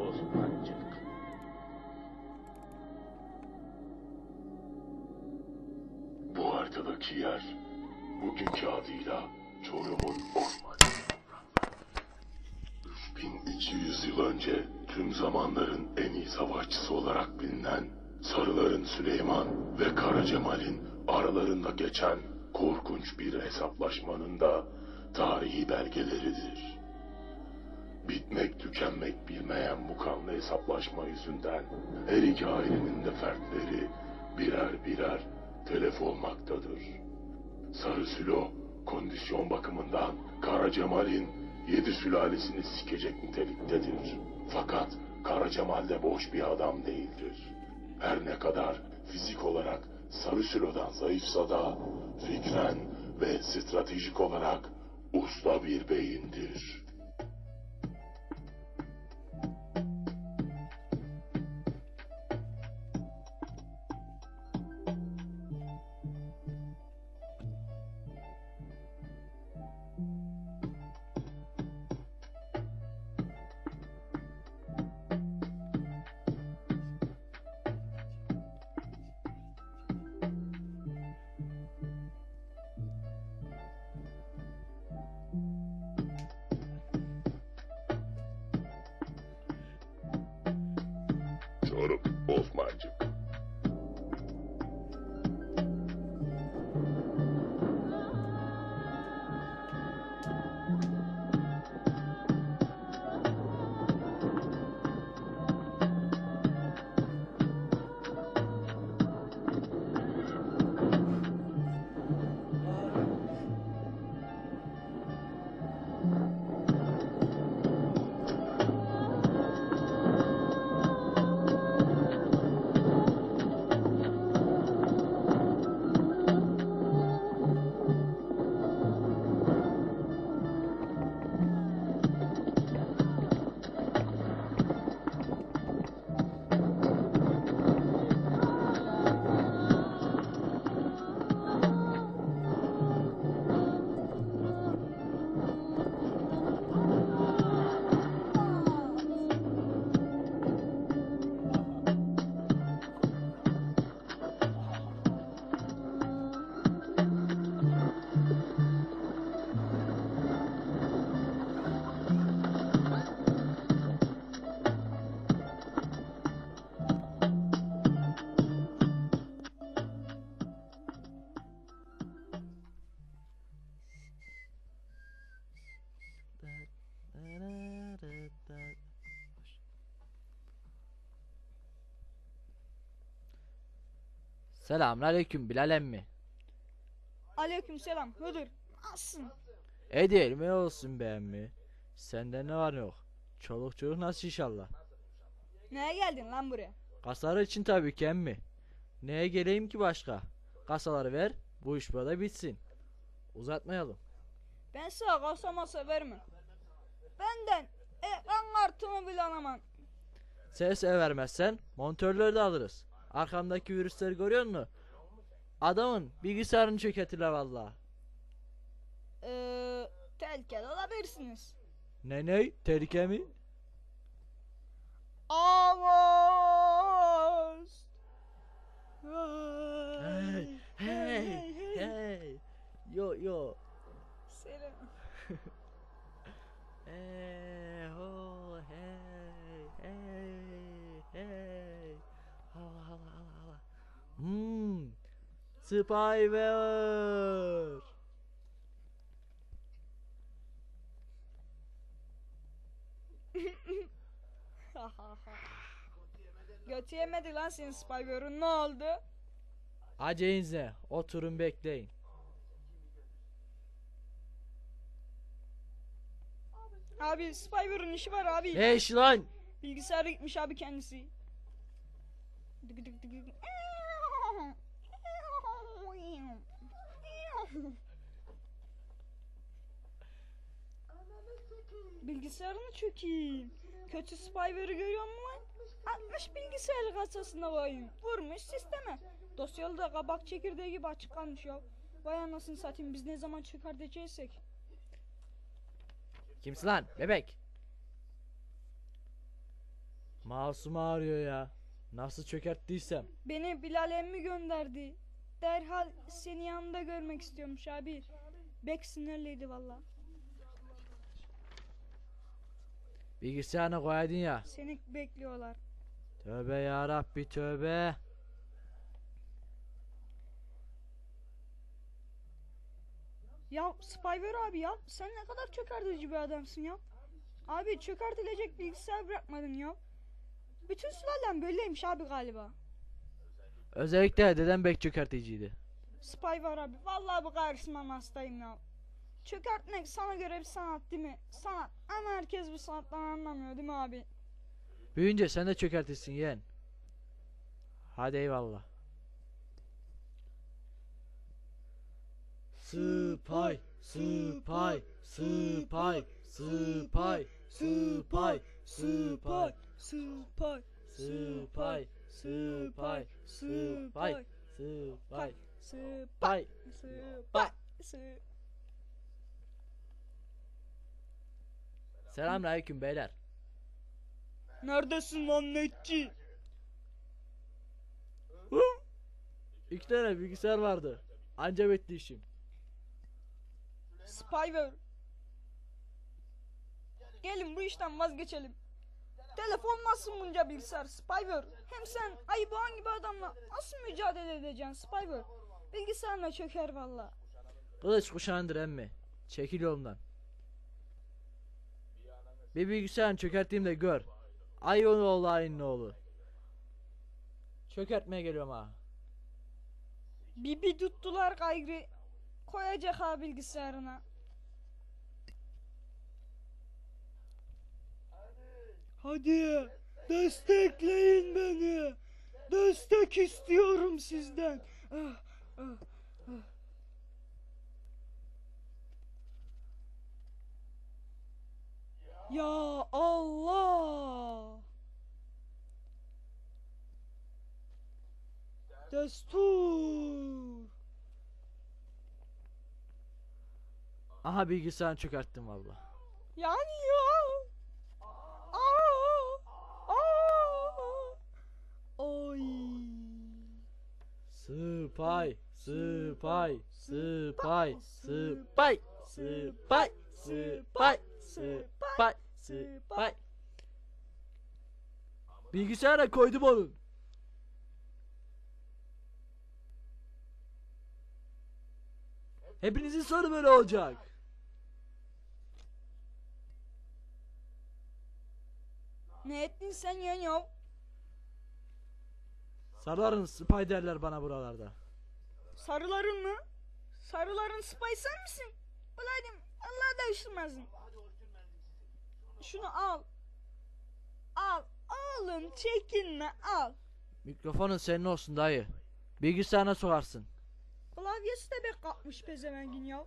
Osmancık. Bu haritadaki yer bugünkü adıyla Çorum'un ormanı. 3200 yıl önce tüm zamanların en iyi savaşçısı olarak bilinen Sarıların Süleyman ve Kara Cemal'in aralarında geçen korkunç bir hesaplaşmanın da tarihi belgeleridir. Bitmek tükenmek bilmeyen bu kanlı hesaplaşma yüzünden her iki ailenin de fertleri birer birer telef olmaktadır. Sarı Sülo kondisyon bakımından Kara Cemal'in yedi sülalesini sikecek niteliktedir. Fakat Kara Cemal de boş bir adam değildir. Her ne kadar fizik olarak Sarı Sülo'dan zayıfsa da fikren ve stratejik olarak usta bir beyindir. Selamünaleyküm Bilal emmi. Aleykümselam Hıdır. Nasılsın? E diyelim ne olsun be emmi. Sende ne var ne yok. Çoluk çocuk nasıl inşallah. Neye geldin lan buraya? Kasalar için tabii ki emmi. Neye geleyim ki başka? Kasaları ver bu iş burada bitsin. Uzatmayalım. Ben sana kasa masa vermem. Benden ekran kartımı bile alamam. Ses vermezsen montörleri de alırız. Arkamdaki virüsleri görüyor musun? Adamın bilgisayarını çökertirler valla. Eee tehlikeli olabilirsiniz. Ne ne? Tehlike mi? Avaz. Hey, hey, hey. Yo yo. Selam. Hey, ho, hey, hey, hey. Hala hala hala hala. Hmm. Spyver. Götü yemedi lan senin Spyver'ın ne oldu? Aceyinize oturun bekleyin. Abi Spyver'ın işi var abi. Ne iş lan? Bilgisayara gitmiş abi kendisi. Bilgisayarını çökeyim. Kötü spyware'ı görüyor musun lan? 60 bilgisayar kasasına koyayım. Vurmuş sisteme. Dosyalı da kabak çekirdeği gibi açık kalmış ya. Vay anasını satayım biz ne zaman çıkartacaksak. Kimsin lan bebek? Masum ağrıyor ya. Nasıl çökerttiysem. Beni Bilal emmi gönderdi. Derhal seni yanında görmek istiyormuş abi. Bek sinirliydi valla. Bilgisayarına koyaydın ya. Seni bekliyorlar. Tövbe ya Rabbi tövbe. Ya Spyver abi ya sen ne kadar çökertici bir adamsın ya. Abi çökertilecek bilgisayar bırakmadın ya. Bütün sülalem böyleymiş abi galiba. Özellikle dedem bek çökerticiydi. Spyver abi vallahi bu karşısından hastayım ya. Çökertmek sana göre bir sanat değil mi? Sanat ama herkes bu sanattan anlamıyor değil mi abi? Büyünce sen de çökertirsin yeğen. Hadi eyvallah. Sıpay, sıpay, sıpay, sıpay, Spy, sıpay, sıpay, sıpay, sıpay, Spy, pay. Spy, Spy. Selamünaleyküm beyler. Neredesin lan netçi? İki tane bilgisayar vardı. Anca bitti işim. Spyver. Gelin bu işten vazgeçelim. Telefon nasıl bunca bilgisayar Spyver? Hem sen Ayıboğan gibi adamla nasıl mücadele edeceksin Spyver? Bilgisayarına çöker valla. Kılıç kuşağındır emmi. Çekil yolumdan. Bir bilgisayarını çökerteyim de gör. Ay onu oğlu ayının oğlu. Çökertmeye geliyorum ha. Bibi tuttular gayrı. Koyacak ha bilgisayarına. Hadi destekleyin beni. Destek istiyorum sizden. Ah, ah, ah. Ya Allah. Destur. Aha bilgisayarını çökerttim valla. Yanıyor. Aa! Aa! Oy. Sıpay, sıpay, sıpay, sıpay, sıpay, sıpay, sıpay, sıpay. Bilgisayara koydum onun. Hepinizin sonu böyle olacak. Ne ettin sen yanıyor? Sarıların spy derler bana buralarda. Sarıların mı? Sarıların spy sen misin? Ulaydım Allah da üşümezsin. Şunu al. Al. Alın çekinme al. Mikrofonun senin olsun dayı. Bilgisayarına sokarsın. Klavyesi de bek kapmış pezevengin ya.